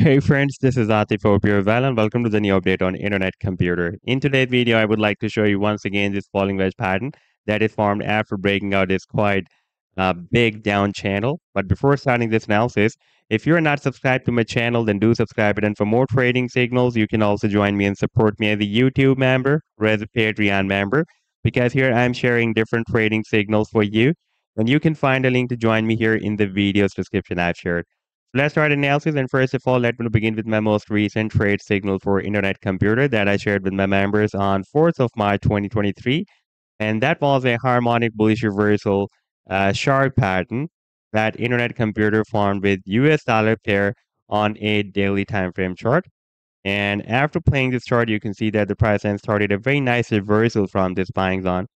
Hey friends, this is Atif you're and welcome to the new update on Internet Computer. In today's video, I would like to show you once again this falling wedge pattern that is formed after breaking out this quite uh, big down channel. But before starting this analysis, if you're not subscribed to my channel, then do subscribe it. And for more trading signals, you can also join me and support me as a YouTube member or as a Patreon member because here I'm sharing different trading signals for you. And you can find a link to join me here in the video's description I've shared. Let's start analysis and first of all let me begin with my most recent trade signal for internet computer that I shared with my members on 4th of March 2023 and that was a harmonic bullish reversal uh, shark pattern that internet computer formed with US dollar pair on a daily time frame chart. And after playing this chart you can see that the price then started a very nice reversal from this buying zone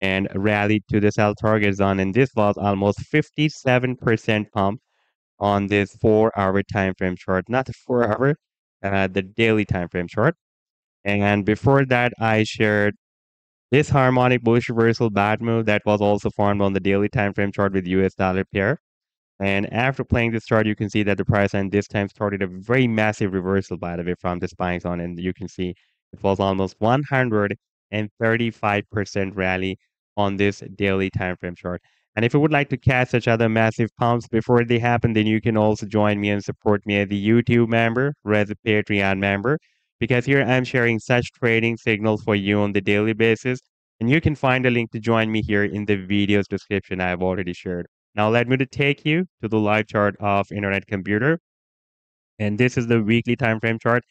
and rallied to the sell target zone and this was almost 57% pump on this four hour time frame chart, not the four hour, uh, the daily time frame chart. And before that, I shared this harmonic bullish reversal bat move that was also formed on the daily time frame chart with US dollar pair. And after playing this chart, you can see that the price and this time started a very massive reversal, by the way, from this buying zone. And you can see it was almost 135% rally on this daily time frame chart. And if you would like to catch such other massive pumps before they happen, then you can also join me and support me as a YouTube member or as a Patreon member. Because here I'm sharing such trading signals for you on the daily basis. And you can find a link to join me here in the video's description I've already shared. Now let me to take you to the live chart of Internet Computer. And this is the weekly time frame chart.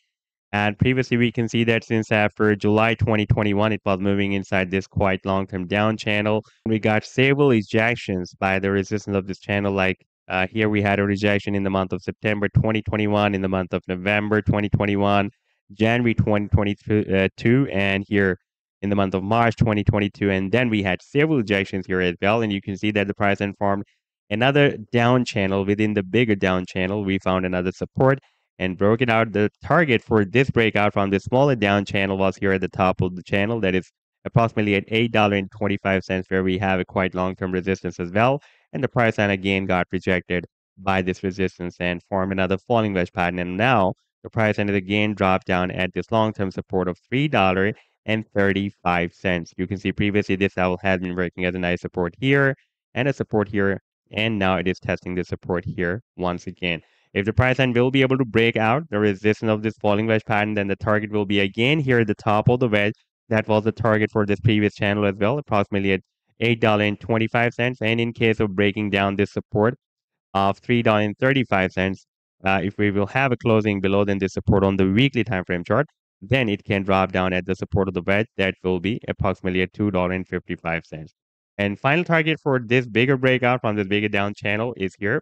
And previously, we can see that since after July 2021, it was moving inside this quite long-term down channel. We got several rejections by the resistance of this channel. Like uh, here, we had a rejection in the month of September 2021, in the month of November 2021, January 2022, uh, and here in the month of March 2022. And then we had several rejections here as well. And you can see that the price then formed another down channel within the bigger down channel. We found another support and broken out the target for this breakout from the smaller down channel was here at the top of the channel. That is approximately at $8.25 where we have a quite long-term resistance as well. And the price line again got rejected by this resistance and formed another falling wedge pattern. And now the price line is again dropped down at this long-term support of $3.35 you can see previously this level has been working as a nice support here and a support here. And now it is testing the support here once again if the price line will be able to break out the resistance of this falling wedge pattern, then the target will be again here at the top of the wedge. That was the target for this previous channel as well, approximately at $8.25. And in case of breaking down this support of $3.35, uh, if we will have a closing below then this support on the weekly time frame chart, then it can drop down at the support of the wedge. That will be approximately at $2.55. And final target for this bigger breakout from this bigger down channel is here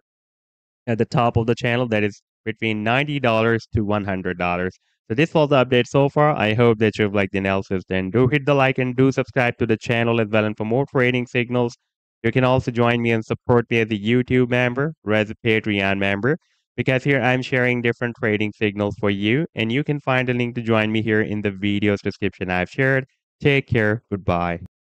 at the top of the channel that is between $90 to $100. So this was the update so far. I hope that you've liked the analysis. Then do hit the like and do subscribe to the channel as well. And for more trading signals, you can also join me and support me as a YouTube member or as a Patreon member because here I'm sharing different trading signals for you. And you can find a link to join me here in the video's description I've shared. Take care. Goodbye.